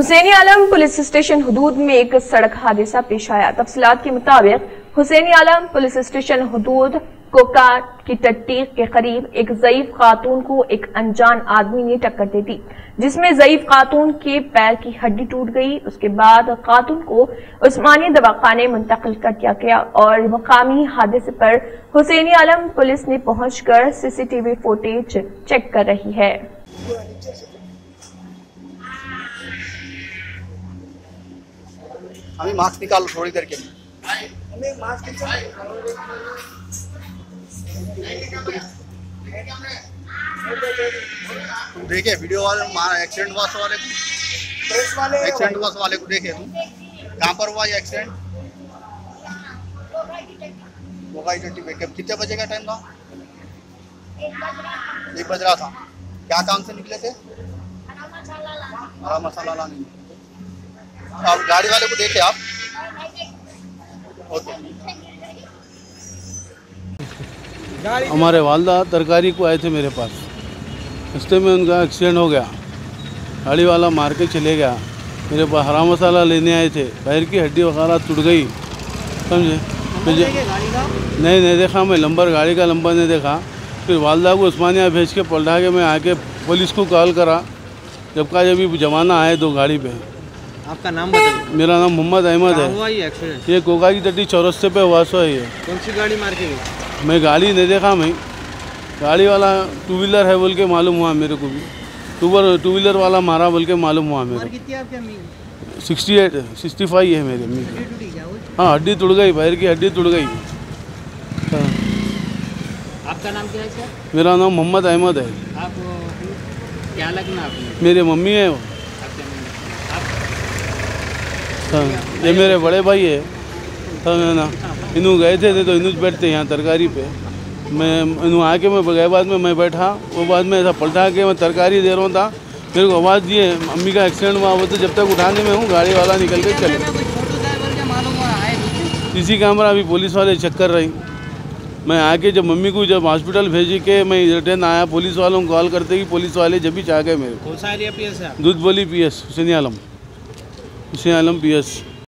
Husaini Alam police station हदूद में एक सड़क हादसा पेश आया। तफसलात के मुताबिक हुसैनी आलम पुलिस स्टेशन हदूद कोका की टट्टी के करीब एक जयीफ खातून को एक अनजान आदमी ने टक्कर दे दी, जिसमें जयीफ खातून के पैर की हड्डी टूट गई। उसके बाद खातून को उस्मानी दवाखाने मुंतकिल कर दिया गया और मकामी हादसे पर हुसैनी आलम पुलिस ने पहुंचकर सीसीटीवी फुटेज चेक कर रही है। हमें मास्क निकालो थोड़ी देर के लिए। तुम देखे वीडियो वाले मारा एक्सीडेंट बस वाले को एक्सीडेंट बस वाले को देखे तुम कहाँ पर हुआ ये एक्सीडेंट मोबाइल ट्वेंटी पे। कितने बजे का टाइम था? एक बज रहा था। क्या काम से निकले थे? हरा मसाला लाने। आप गाड़ी वाले को देखे आप। ओके। हमारे वालदा तरकारी को आए थे मेरे पास। रस्ते में उनका एक्सीडेंट हो गया। गाड़ी वाला मार के चले गया। मेरे पास हरा मसाला लेने आए थे। पैर की हड्डी वगैरह टूट गई। समझे? जे- नहीं नहीं देखा मैं। नंबर गाड़ी का नंबर नहीं देखा। फिर वालदा को उस्मानिया भेज के पलटा के मैं आके पुलिस को कॉल करा। जब का जब भी जमाना आए दो गाड़ी पे। आपका नाम बताइए। मेरा नाम मोहम्मद अहमद है। हुआ ये एक्सीडेंट ये कोका की टट्टी चौरस्ते पे हुआ सो है ये। कौन सी गाड़ी मार के गई? मैं गाड़ी नहीं देखा मैं गाड़ी वाला टू व्हीलर है बोल के मालूम हुआ मेरे को भी। टू टू व्हीलर वाला मारा बोल के मालूम हुआ मेरे सिक्सटी एट सिक्सटी फाइव है मेरी अम्मी। हाँ हड्डी टूट गई पैर की हड्डी टूट गई। हाँ, आपका नाम क्या है सर? मेरा नाम मोहम्मद अहमद है। आप क्या लगना आपने? मेरी मम्मी है वो आपके अम्मी? आप हाँ, ये मेरे बड़े भाई है। हाँ ना इनू गए थे, थे तो इनू बैठते यहाँ तरकारी पे। मैं इनू आके मैं गए बाद में मैं बैठा वो बाद में ऐसा पलटा के मैं तरकारी दे रहा था। मेरे को आवाज़ दिए मम्मी का एक्सीडेंट हुआ वो तो जब तक उठाने में हूँ गाड़ी वाला निकल के चले। सीसी कैमरा अभी पुलिस वाले चेक कर रही मैं आके जब मम्मी को जब हॉस्पिटल भेजी के मैं रिटर्न आया पुलिस वालों को कॉल करते कि पुलिस वाले जब भी चाह गए मेरे। को दूध बोली P S Husaini Alam Hussain Alam P S